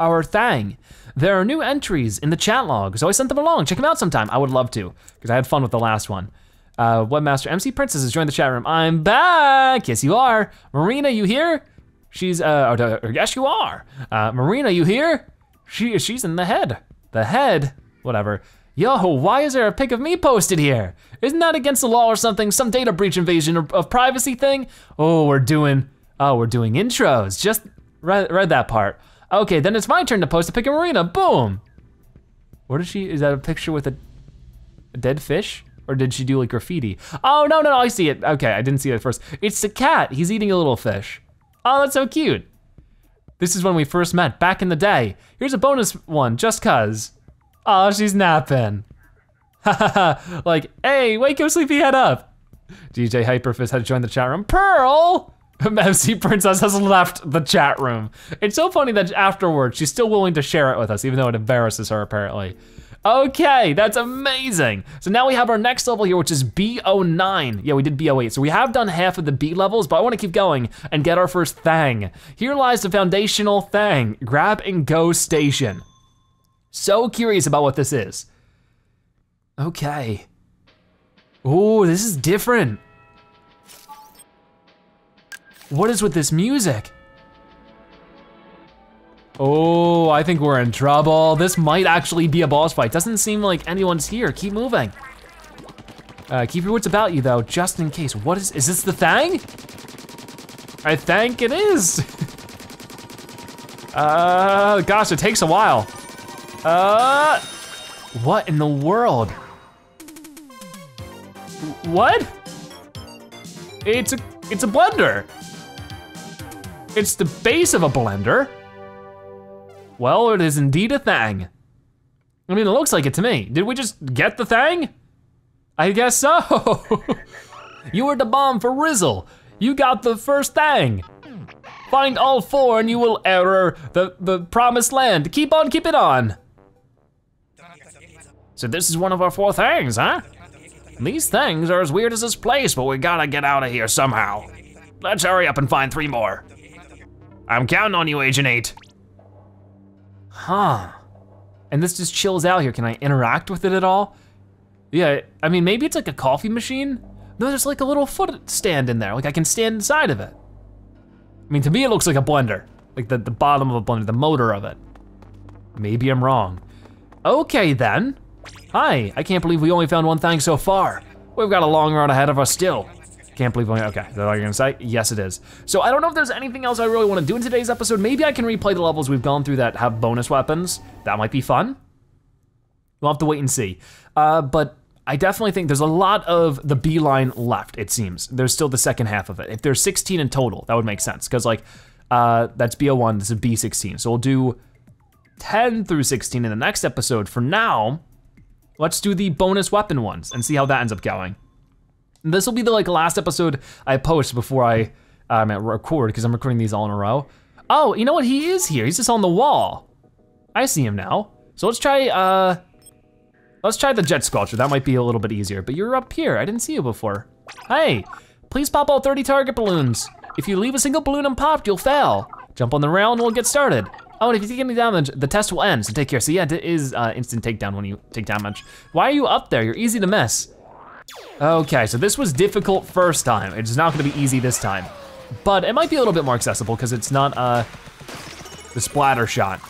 our thing. There are new entries in the chat log, so I sent them along. Check them out sometime. I would love to, because I had fun with the last one. Uh, Webmaster MC Princess has joined the chat room. I'm back. Yes, you are. Marina, you here? She's uh, or, or yes, you are. Uh, Marina, you here? She she's in the head. The head, whatever. Yo, why is there a pic of me posted here? Isn't that against the law or something? Some data breach invasion of, privacy thing? Oh, we're doing, oh, we're doing intros. Just read, read that part. Okay, then it's my turn to post a pic of Marina, boom. What is she, is that a picture with a, a dead fish? Or did she do like graffiti? Oh, no, no, no, I see it. Okay, I didn't see it at first. It's the cat, he's eating a little fish. Oh, that's so cute. This is when we first met, back in the day. Here's a bonus one, just cuz. Oh, she's napping. [laughs] like, hey, wake up, sleepyhead up. DJ Hyperfresh had joined the chat room. Pearl! [laughs] MC Princess has left the chat room. It's so funny that afterwards she's still willing to share it with us, even though it embarrasses her apparently. Okay, that's amazing. So now we have our next level here, which is B09. Yeah, we did B08. So we have done half of the B levels, but I wanna keep going and get our first thing. Here lies the foundational thang, grab and go station. So curious about what this is. Okay. Oh, this is different. What is with this music? Oh, I think we're in trouble. This might actually be a boss fight. Doesn't seem like anyone's here. Keep moving. Uh, keep your wits about you though, just in case. What is, is this the thing? I think it is. [laughs] uh, gosh, it takes a while. Uh, what in the world? What? It's a, it's a blender. It's the base of a blender. Well, it is indeed a thing. I mean, it looks like it to me. Did we just get the thing? I guess so. [laughs] you were the bomb for Rizzle. You got the first thing. Find all four and you will error the, the promised land. Keep on keeping on. So this is one of our four things, huh? These things are as weird as this place, but we gotta get out of here somehow. Let's hurry up and find three more. I'm counting on you, Agent 8. Huh. And this just chills out here. Can I interact with it at all? Yeah, I mean, maybe it's like a coffee machine. No, there's like a little foot stand in there. Like I can stand inside of it. I mean, to me, it looks like a blender. Like the, the bottom of a blender, the motor of it. Maybe I'm wrong. Okay then. Hi, I can't believe we only found one thing so far. We've got a long road ahead of us still. Can't believe we, okay, is that all you're gonna say? Yes, it is. So I don't know if there's anything else I really wanna do in today's episode. Maybe I can replay the levels we've gone through that have bonus weapons. That might be fun. We'll have to wait and see. Uh, but I definitely think there's a lot of the B line left, it seems. There's still the second half of it. If there's 16 in total, that would make sense. Cause like, uh, that's B01, this is B16. So we'll do 10 through 16 in the next episode. For now, let's do the bonus weapon ones and see how that ends up going. This will be the like last episode I post before I um, record because I'm recording these all in a row. Oh, you know what? He is here. He's just on the wall. I see him now. So let's try. Uh, let's try the Jet Squelcher. That might be a little bit easier. But you're up here. I didn't see you before. Hey, please pop all 30 target balloons. If you leave a single balloon unpopped, you'll fail. Jump on the rail and we'll get started. Oh, and if you take any damage, the test will end, so take care. So yeah, it is uh, instant takedown when you take damage. Why are you up there? You're easy to miss. Okay, so this was difficult first time. It's not gonna be easy this time. But it might be a little bit more accessible because it's not uh, the Splattershot.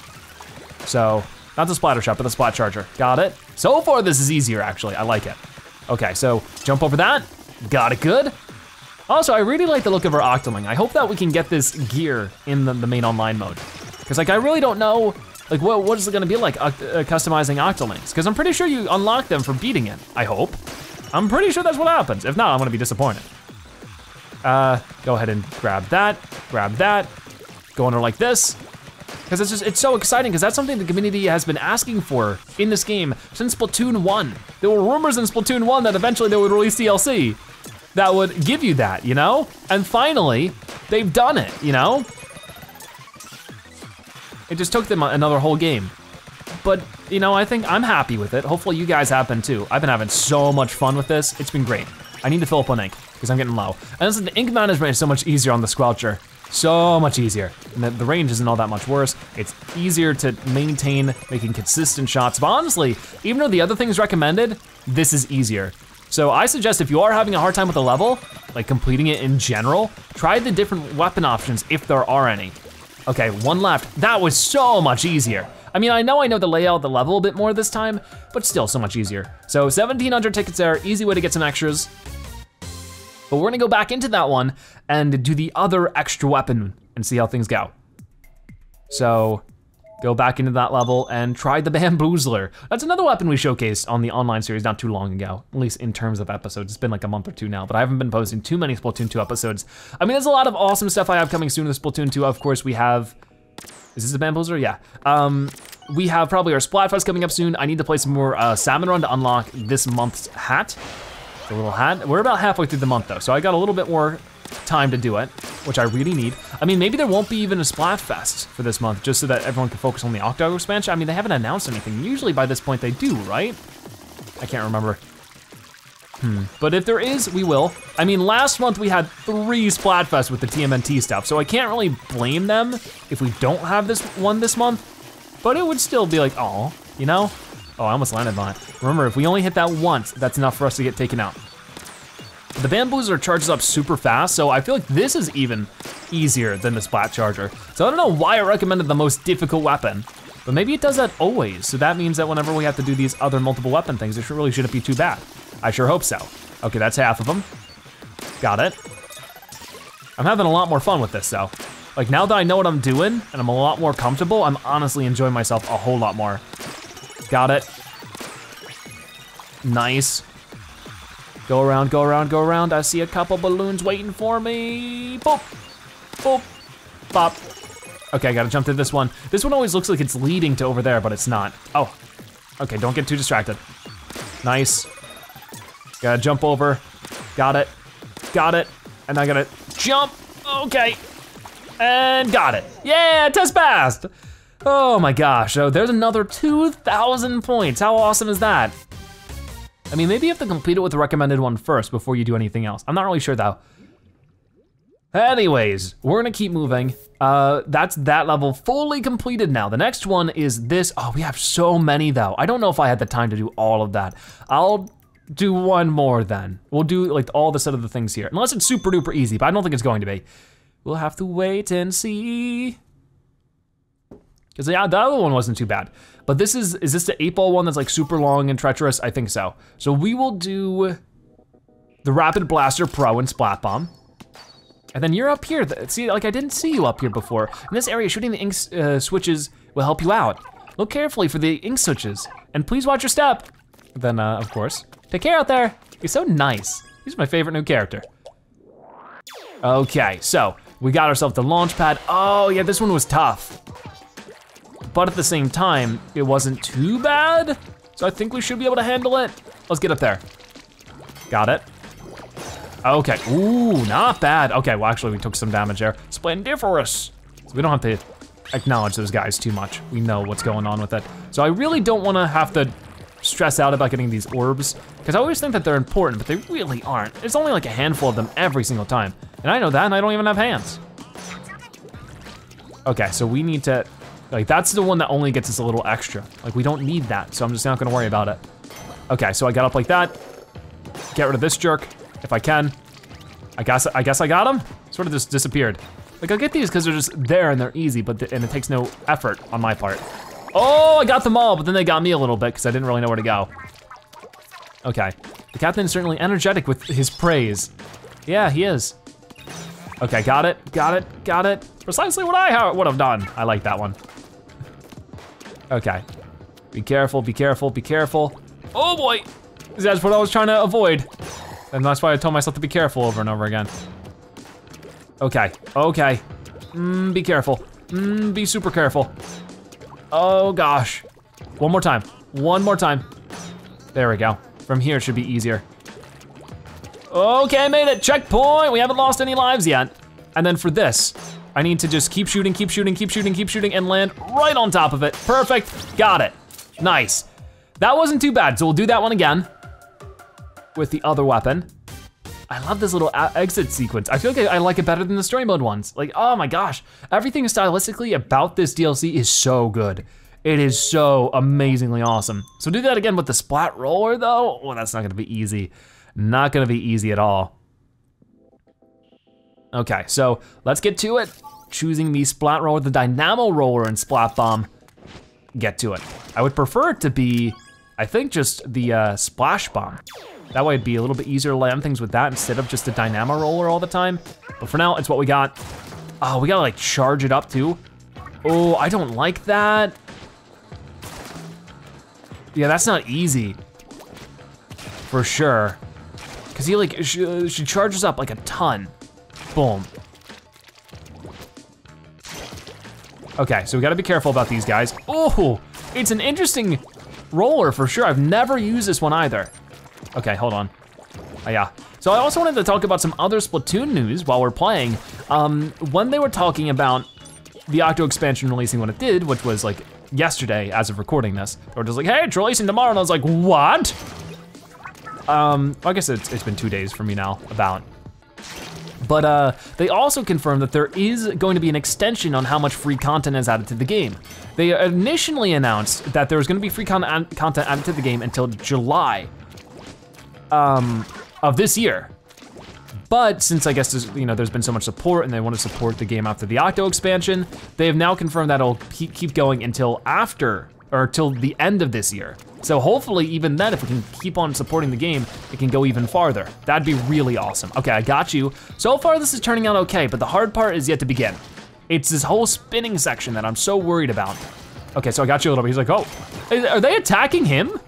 So, not the Splattershot, but the splat charger. Got it? So far this is easier actually, I like it. Okay, so jump over that, got it good. Also, I really like the look of our Octoling. I hope that we can get this gear in the, the main online mode. Cause like I really don't know, like what, what is it gonna be like uh, customizing Octolings? Cause I'm pretty sure you unlock them for beating it, I hope. I'm pretty sure that's what happens. If not, I'm gonna be disappointed. Uh, go ahead and grab that, grab that, go under like this. Because it's just, it's so exciting, because that's something the community has been asking for in this game since Splatoon 1. There were rumors in Splatoon 1 that eventually they would release DLC that would give you that, you know? And finally, they've done it, you know? It just took them another whole game. But, you know, I think I'm happy with it. Hopefully you guys have been too. I've been having so much fun with this. It's been great. I need to fill up on ink because I'm getting low. And listen, the ink management is so much easier on the Squelcher. So much easier. And the, the range isn't all that much worse. It's easier to maintain making consistent shots. But honestly, even though the other things recommended, this is easier. So I suggest if you are having a hard time with a level, like completing it in general, try the different weapon options if there are any. Okay, one left. That was so much easier. I mean, I know I know the layout of the level a bit more this time, but still so much easier. So 1700 tickets there, easy way to get some extras. But we're gonna go back into that one and do the other extra weapon and see how things go. So go back into that level and try the [laughs] Bamboozler. That's another weapon we showcased on the online series not too long ago, at least in terms of episodes. It's been like a month or two now, but I haven't been posting too many Splatoon 2 episodes. I mean, there's a lot of awesome stuff I have coming soon with Splatoon 2. Of course, we have is this a bamboozler? Yeah. Um, we have probably our Splatfest coming up soon. I need to play some more uh, Salmon Run to unlock this month's hat. The little hat. We're about halfway through the month though, so I got a little bit more time to do it, which I really need. I mean, maybe there won't be even a Splatfest for this month, just so that everyone can focus on the Octo expansion. I mean, they haven't announced anything. Usually by this point they do, right? I can't remember. Hmm. But if there is, we will. I mean, last month we had three Splatfests with the TMNT stuff, so I can't really blame them if we don't have this one this month. But it would still be like, oh, you know? Oh, I almost landed on it. Remember, if we only hit that once, that's enough for us to get taken out. The Bamboozler charges up super fast, so I feel like this is even easier than the Splat Charger. So I don't know why I recommended the most difficult weapon, but maybe it does that always. So that means that whenever we have to do these other multiple weapon things, it really shouldn't be too bad. I sure hope so. Okay, that's half of them. Got it. I'm having a lot more fun with this though. Like now that I know what I'm doing and I'm a lot more comfortable, I'm honestly enjoying myself a whole lot more. Got it. Nice. Go around, go around, go around. I see a couple balloons waiting for me. Boop, boop, bop. Okay, I gotta jump to this one. This one always looks like it's leading to over there, but it's not. Oh, okay, don't get too distracted. Nice. Gotta jump over. Got it, got it. And I gotta jump, okay. And got it. Yeah, test passed. Oh my gosh, so there's another 2,000 points. How awesome is that? I mean, maybe you have to complete it with the recommended one first before you do anything else. I'm not really sure though. Anyways, we're gonna keep moving. Uh, that's that level fully completed now. The next one is this. Oh, we have so many though. I don't know if I had the time to do all of that. I'll do one more then. We'll do like all the set of the things here. Unless it's super duper easy, but I don't think it's going to be. We'll have to wait and see. Cause yeah, the other one wasn't too bad. But this is, is this the eight ball one that's like super long and treacherous? I think so. So we will do the Rapid Blaster Pro and Splat Bomb. And then you're up here. See, like I didn't see you up here before. In this area, shooting the ink uh, switches will help you out. Look carefully for the ink switches, and please watch your step. Then, uh, of course, take care out there. He's so nice. He's my favorite new character. Okay, so we got ourselves the launch pad. Oh yeah, this one was tough but at the same time, it wasn't too bad. So I think we should be able to handle it. Let's get up there. Got it. Okay, ooh, not bad. Okay, well actually we took some damage there. Splendiferous. So we don't have to acknowledge those guys too much. We know what's going on with it. So I really don't wanna have to stress out about getting these orbs, because I always think that they're important, but they really aren't. There's only like a handful of them every single time. And I know that, and I don't even have hands. Okay, so we need to like that's the one that only gets us a little extra. Like we don't need that, so I'm just not gonna worry about it. Okay, so I got up like that. Get rid of this jerk, if I can. I guess I guess I got him? Sort of just disappeared. Like I get these because they're just there and they're easy, but and it takes no effort on my part. Oh, I got them all, but then they got me a little bit because I didn't really know where to go. Okay, the captain is certainly energetic with his praise. Yeah, he is. Okay, got it, got it, got it. Precisely what I would have done. I like that one. Okay. Be careful, be careful, be careful. Oh boy! That's what I was trying to avoid. And that's why I told myself to be careful over and over again. Okay, okay. Mm, be careful. Mm, be super careful. Oh gosh. One more time, one more time. There we go. From here it should be easier. Okay, made it, checkpoint. We haven't lost any lives yet. And then for this, I need to just keep shooting, keep shooting, keep shooting, keep shooting, and land right on top of it. Perfect, got it. Nice. That wasn't too bad, so we'll do that one again with the other weapon. I love this little uh, exit sequence. I feel like I like it better than the story mode ones. Like, oh my gosh. Everything stylistically about this DLC is so good. It is so amazingly awesome. So do that again with the splat roller though. Oh, that's not gonna be easy. Not gonna be easy at all. Okay, so let's get to it. Choosing the Splat Roller, the Dynamo Roller and Splat Bomb. Get to it. I would prefer it to be, I think just the uh, Splat Bomb. That way it'd be a little bit easier to land things with that instead of just the Dynamo Roller all the time. But for now, it's what we got. Oh, we gotta like charge it up too. Oh, I don't like that. Yeah, that's not easy. For sure. Cause he like, she, she charges up like a ton. Boom. Okay, so we gotta be careful about these guys. Oh, it's an interesting roller for sure. I've never used this one either. Okay, hold on. Oh, yeah. So I also wanted to talk about some other Splatoon news while we're playing. Um, when they were talking about the Octo expansion releasing when it did, which was like yesterday as of recording this, they were just like, hey, it's releasing tomorrow, and I was like, what? Um, I guess it's, it's been two days for me now, about. But uh, they also confirmed that there is going to be an extension on how much free content is added to the game. They initially announced that there was gonna be free con content added to the game until July um, of this year. But since I guess there's, you know, there's been so much support and they want to support the game after the Octo expansion, they have now confirmed that it'll keep going until after, or till the end of this year. So hopefully even then, if we can keep on supporting the game, it can go even farther. That'd be really awesome. Okay, I got you. So far this is turning out okay, but the hard part is yet to begin. It's this whole spinning section that I'm so worried about. Okay, so I got you a little bit. He's like, oh, are they attacking him?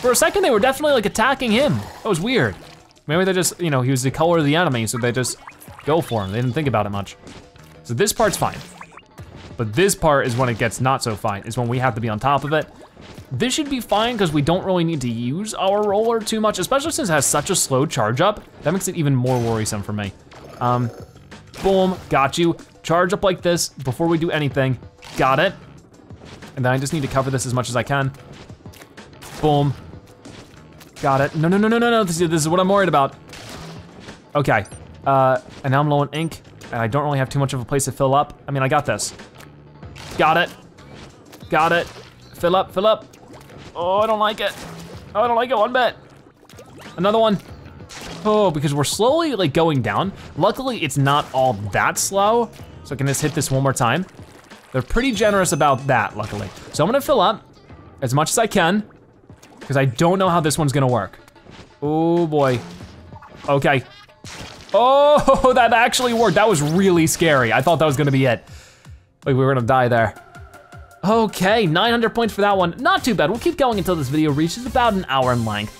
For a second, they were definitely like attacking him. That was weird. Maybe they just, you know, he was the color of the enemy, so they just go for him. They didn't think about it much. So this part's fine. But this part is when it gets not so fine, is when we have to be on top of it. This should be fine because we don't really need to use our roller too much, especially since it has such a slow charge up. That makes it even more worrisome for me. Um, boom, got you. Charge up like this before we do anything. Got it. And then I just need to cover this as much as I can. Boom. Got it. No, no, no, no, no, no. This is, this is what I'm worried about. Okay. Uh, and now I'm low on ink, and I don't really have too much of a place to fill up. I mean, I got this. Got it. Got it. Fill up, fill up. Oh, I don't like it. Oh, I don't like it one bit. Another one. Oh, because we're slowly like going down. Luckily, it's not all that slow, so I can just hit this one more time. They're pretty generous about that, luckily. So I'm gonna fill up as much as I can, because I don't know how this one's gonna work. Oh boy. Okay. Oh, [laughs] that actually worked. That was really scary. I thought that was gonna be it. We were gonna die there. Okay, 900 points for that one. Not too bad. We'll keep going until this video reaches about an hour in length.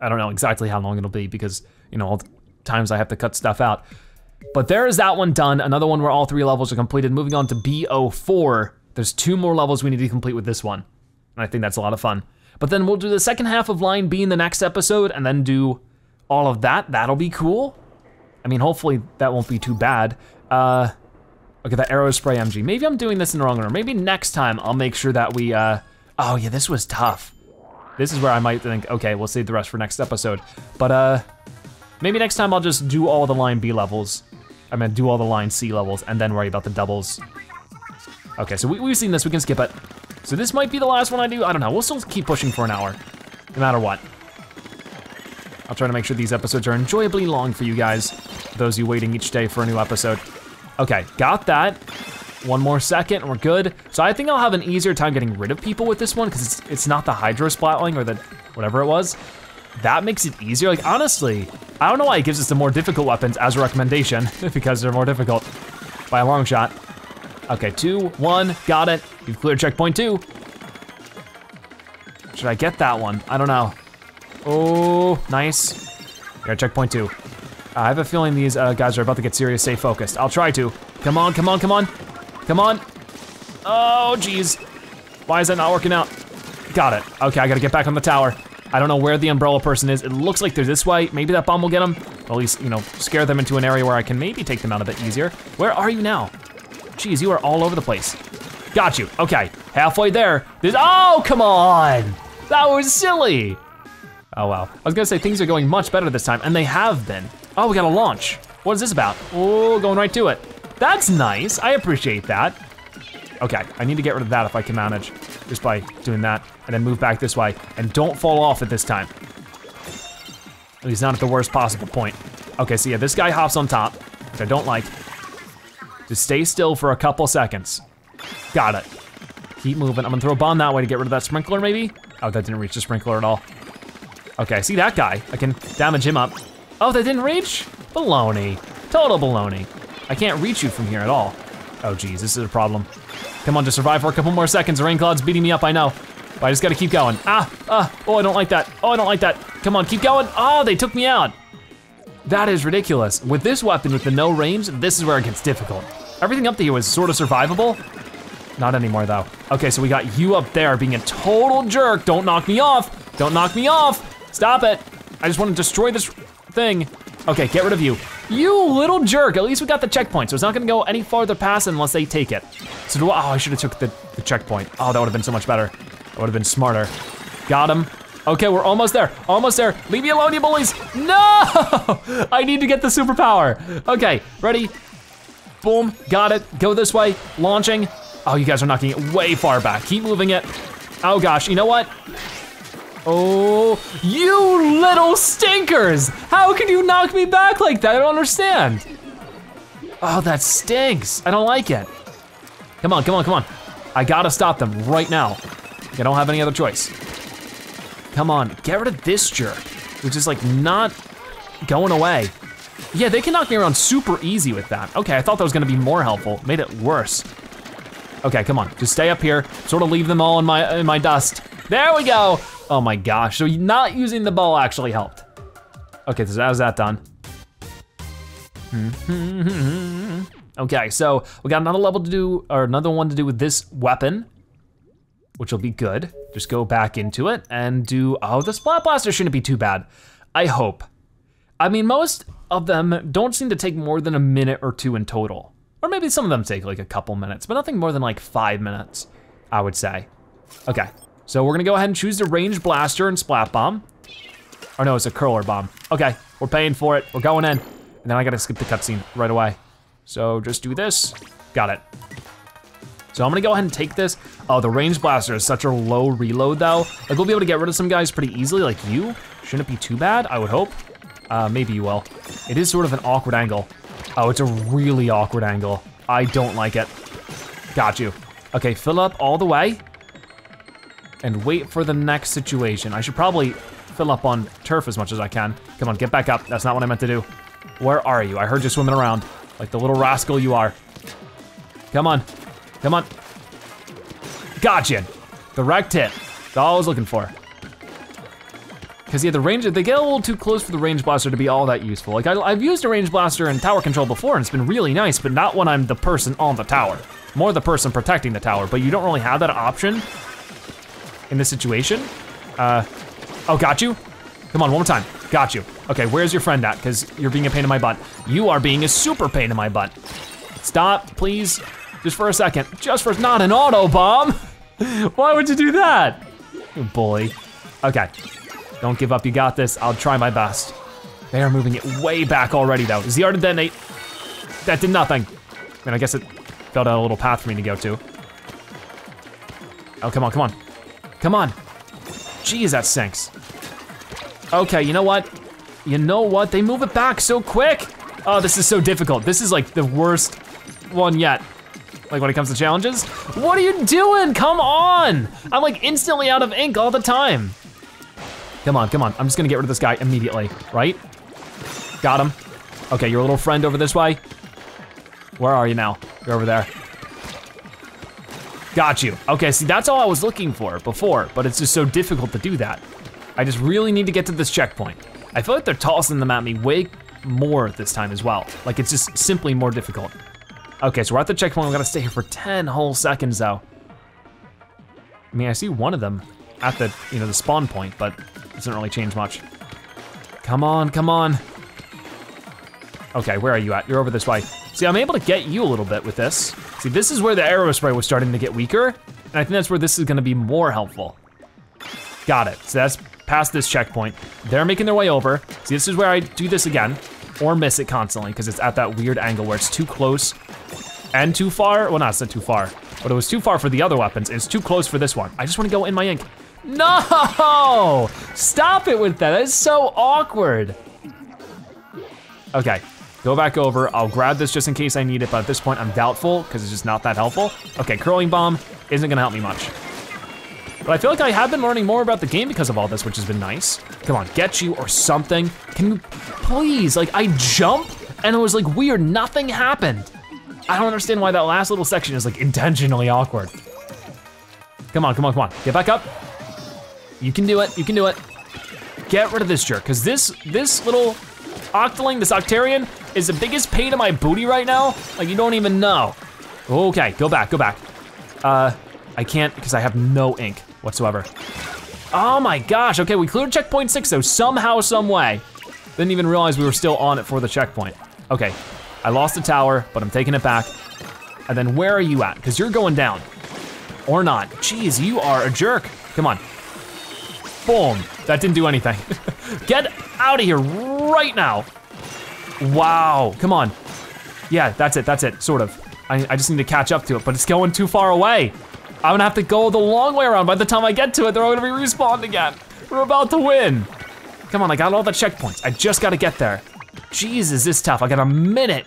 I don't know exactly how long it'll be because, you know, all the times I have to cut stuff out. But there is that one done. Another one where all three levels are completed. Moving on to B04. There's two more levels we need to complete with this one. And I think that's a lot of fun. But then we'll do the second half of Line B in the next episode and then do all of that. That'll be cool. I mean, hopefully that won't be too bad. Uh, look at that Aerospray MG. Maybe I'm doing this in the wrong order. Maybe next time I'll make sure that we, uh, oh yeah, this was tough. This is where I might think, okay, we'll save the rest for next episode. But uh, maybe next time I'll just do all the Line B levels I'm gonna do all the line C levels and then worry about the doubles. Okay, so we, have seen this, we can skip it. So this might be the last one I do, I don't know. We'll still keep pushing for an hour, no matter what. I'll try to make sure these episodes are enjoyably long for you guys, those you waiting each day for a new episode. Okay, got that. One more second we're good. So I think I'll have an easier time getting rid of people with this one because it's, it's not the Hydro Splatling or the whatever it was that makes it easier. Like honestly, I don't know why it gives us the more difficult weapons as a recommendation, [laughs] because they're more difficult by a long shot. Okay, two, one, got it. You've cleared checkpoint two. Should I get that one? I don't know. Oh, nice. Got checkpoint two. I have a feeling these uh, guys are about to get serious, stay focused. I'll try to. Come on, come on, come on. Come on. Oh, jeez. Why is that not working out? Got it. Okay, I gotta get back on the tower. I don't know where the umbrella person is. It looks like they're this way. Maybe that bomb will get them. At least, you know, scare them into an area where I can maybe take them out a bit easier. Where are you now? Jeez, you are all over the place. Got you, okay. Halfway there. There's, oh, come on. That was silly. Oh, wow. I was gonna say things are going much better this time, and they have been. Oh, we got a launch. What is this about? Oh, going right to it. That's nice, I appreciate that. Okay, I need to get rid of that if I can manage, just by doing that, and then move back this way, and don't fall off at this time. At least not at the worst possible point. Okay, so yeah, this guy hops on top, which I don't like. Just stay still for a couple seconds. Got it. Keep moving. I'm gonna throw a bomb that way to get rid of that sprinkler, maybe? Oh, that didn't reach the sprinkler at all. Okay, see that guy. I can damage him up. Oh, that didn't reach? Baloney. Total baloney. I can't reach you from here at all. Oh geez, this is a problem. Come on, just survive for a couple more seconds. Rain Cloud's beating me up, I know. But I just gotta keep going. Ah, ah, oh, I don't like that. Oh, I don't like that. Come on, keep going. Oh, they took me out. That is ridiculous. With this weapon, with the no range, this is where it gets difficult. Everything up here was sort of survivable. Not anymore though. Okay, so we got you up there being a total jerk. Don't knock me off. Don't knock me off. Stop it. I just want to destroy this thing. Okay, get rid of you. You little jerk, at least we got the checkpoint, so it's not gonna go any farther past unless they take it. So do I, oh, I should've took the, the checkpoint. Oh, that would've been so much better. That would've been smarter. Got him. Okay, we're almost there, almost there. Leave me alone, you bullies. No! [laughs] I need to get the superpower. Okay, ready? Boom, got it. Go this way, launching. Oh, you guys are knocking it way far back. Keep moving it. Oh gosh, you know what? Oh, you little stinkers! How can you knock me back like that? I don't understand. Oh, that stinks. I don't like it. Come on, come on, come on. I gotta stop them right now. I don't have any other choice. Come on, get rid of this jerk, which is like not going away. Yeah, they can knock me around super easy with that. Okay, I thought that was gonna be more helpful. Made it worse. Okay, come on, just stay up here. Sort of leave them all in my in my dust. There we go. Oh my gosh, so not using the ball actually helped. Okay, so how's that done? [laughs] okay, so we got another level to do, or another one to do with this weapon, which will be good. Just go back into it and do, oh, the Splat Blaster shouldn't be too bad. I hope. I mean, most of them don't seem to take more than a minute or two in total. Or maybe some of them take like a couple minutes, but nothing more than like five minutes, I would say. Okay, so we're gonna go ahead and choose the range blaster and splat bomb. Or no, it's a curler bomb. Okay, we're paying for it, we're going in. And then I gotta skip the cutscene right away. So just do this, got it. So I'm gonna go ahead and take this. Oh, the range blaster is such a low reload though. Like we'll be able to get rid of some guys pretty easily, like you. Shouldn't be too bad, I would hope. Uh, maybe you will. It is sort of an awkward angle. Oh, it's a really awkward angle. I don't like it. Got you. Okay, fill up all the way. And wait for the next situation. I should probably fill up on turf as much as I can. Come on, get back up. That's not what I meant to do. Where are you? I heard you swimming around like the little rascal you are. Come on, come on. Gotcha. Direct hit. That's all I was looking for. Cause yeah, the range, they get a little too close for the range blaster to be all that useful. Like I, have used a range blaster in tower control before and it's been really nice, but not when I'm the person on the tower. More the person protecting the tower, but you don't really have that option in this situation. Uh, oh, got you? Come on, one more time, got you. Okay, where's your friend at? Cause you're being a pain in my butt. You are being a super pain in my butt. Stop, please, just for a second. Just for, not an auto bomb. [laughs] Why would you do that? You bully. Okay, don't give up, you got this. I'll try my best. They are moving it way back already though. Art to detonate? That did nothing. I mean, I guess it filled out a little path for me to go to. Oh, come on, come on. Come on. Jeez, that sinks. Okay, you know what? You know what? They move it back so quick. Oh, this is so difficult. This is like the worst one yet. Like when it comes to challenges. What are you doing? Come on. I'm like instantly out of ink all the time. Come on, come on. I'm just gonna get rid of this guy immediately, right? Got him. Okay, your little friend over this way. Where are you now? You're over there. Got you. Okay, see, that's all I was looking for before, but it's just so difficult to do that. I just really need to get to this checkpoint. I feel like they're tossing them at me way more this time as well. Like it's just simply more difficult. Okay, so we're at the checkpoint. We gotta stay here for 10 whole seconds though. I mean, I see one of them at the, you know, the spawn point, but doesn't really change much. Come on, come on. Okay, where are you at? You're over this way. See, I'm able to get you a little bit with this. See, this is where the Aerospray was starting to get weaker, and I think that's where this is gonna be more helpful. Got it, so that's past this checkpoint. They're making their way over. See, this is where I do this again, or miss it constantly, because it's at that weird angle where it's too close and too far. Well, not, too far, but it was too far for the other weapons. It's too close for this one. I just wanna go in my ink. No! Stop it with that, that is so awkward. Okay, go back over. I'll grab this just in case I need it, but at this point I'm doubtful because it's just not that helpful. Okay, curling bomb isn't gonna help me much. But I feel like I have been learning more about the game because of all this, which has been nice. Come on, get you or something. Can you, please, like I jump and it was like weird, nothing happened. I don't understand why that last little section is like intentionally awkward. Come on, come on, come on, get back up. You can do it, you can do it. Get rid of this jerk, because this, this little Octoling, this Octarian, is the biggest pain in my booty right now. Like you don't even know. Okay, go back, go back. Uh, I can't because I have no ink whatsoever. Oh my gosh, okay, we cleared checkpoint six though, somehow, some way. Didn't even realize we were still on it for the checkpoint. Okay, I lost the tower, but I'm taking it back. And then where are you at? Because you're going down. Or not. Jeez, you are a jerk. Come on, Boom, that didn't do anything. [laughs] Get out of here right now. Wow, come on. Yeah, that's it, that's it, sort of. I, I just need to catch up to it, but it's going too far away. I'm gonna have to go the long way around. By the time I get to it, they're all gonna be respawned again. We're about to win. Come on, I got all the checkpoints. I just gotta get there. Jeez, is this tough? I got a minute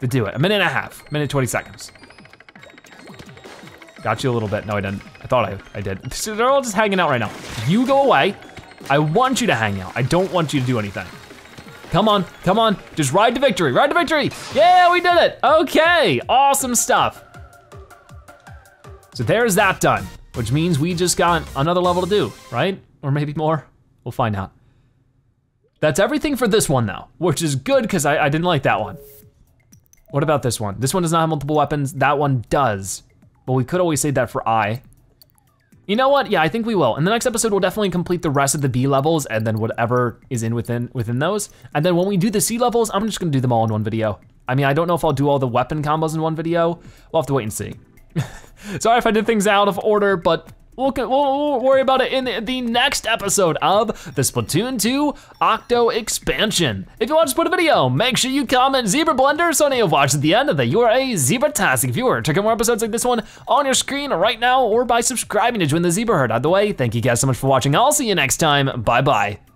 to do it. A minute and a half, minute 20 seconds. Got you a little bit. No, I didn't. I thought I, I did. So [laughs] they're all just hanging out right now. You go away. I want you to hang out. I don't want you to do anything. Come on, come on. Just ride to victory, ride to victory. Yeah, we did it. Okay, awesome stuff. So there's that done, which means we just got another level to do, right? Or maybe more, we'll find out. That's everything for this one though, which is good because I, I didn't like that one. What about this one? This one does not have multiple weapons, that one does. But we could always save that for I. You know what? Yeah, I think we will. In the next episode, we'll definitely complete the rest of the B levels and then whatever is in within within those. And then when we do the C levels, I'm just gonna do them all in one video. I mean, I don't know if I'll do all the weapon combos in one video. We'll have to wait and see. [laughs] Sorry if I did things out of order, but We'll, we'll, worry about it in the, the, next episode of the Splatoon 2 Octo expansion. If you want to put a video, make sure you comment Zebra Blender so you'll watch at the end of that you are a Zebra-tastic viewer. Check out more episodes like this one on your screen right now or by subscribing to join the Zebra Herd. Either way, thank you guys so much for watching. I'll see you next time. Bye-bye.